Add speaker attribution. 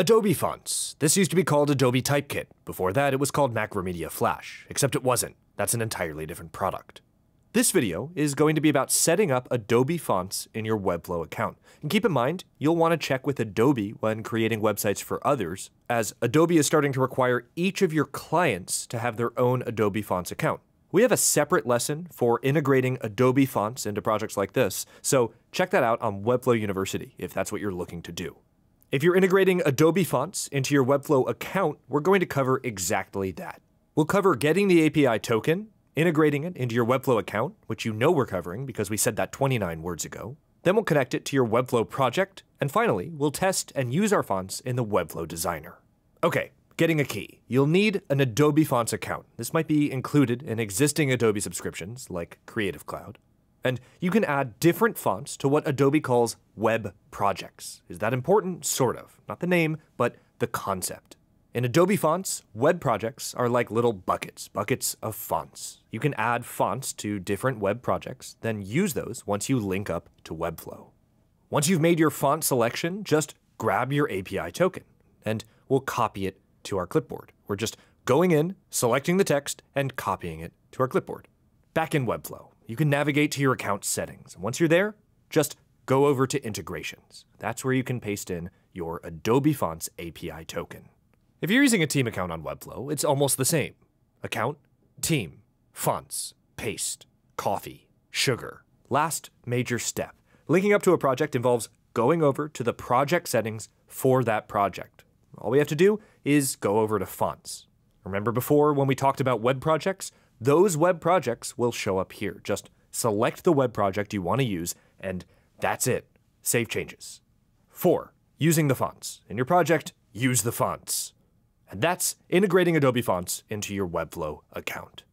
Speaker 1: Adobe Fonts. This used to be called Adobe Typekit. Before that, it was called Macromedia Flash, except it wasn't. That's an entirely different product. This video is going to be about setting up Adobe fonts in your Webflow account. And keep in mind, you'll want to check with Adobe when creating websites for others, as Adobe is starting to require each of your clients to have their own Adobe Fonts account. We have a separate lesson for integrating Adobe fonts into projects like this, so check that out on Webflow University if that's what you're looking to do. If you're integrating Adobe fonts into your Webflow account, we're going to cover exactly that. We'll cover getting the API token, integrating it into your Webflow account, which you know we're covering because we said that 29 words ago. Then we'll connect it to your Webflow project, and finally, we'll test and use our fonts in the Webflow Designer. Okay, getting a key. You'll need an Adobe Fonts account. This might be included in existing Adobe subscriptions, like Creative Cloud. And you can add different fonts to what Adobe calls web projects. Is that important? Sort of. Not the name, but the concept. In Adobe Fonts, web projects are like little buckets, buckets of fonts. You can add fonts to different web projects, then use those once you link up to Webflow. Once you've made your font selection, just grab your API token, and we'll copy it to our clipboard. We're just going in, selecting the text, and copying it to our clipboard. Back in Webflow, you can navigate to your account settings. Once you're there, just go over to integrations. That's where you can paste in your Adobe Fonts API token. If you're using a team account on Webflow, it's almost the same. Account, team, fonts, paste, coffee, sugar. Last major step. Linking up to a project involves going over to the project settings for that project. All we have to do is go over to fonts. Remember before when we talked about web projects? Those web projects will show up here. Just select the web project you want to use, and that's it. Save changes. 4. Using the fonts. In your project, use the fonts. And that's integrating Adobe Fonts into your Webflow account.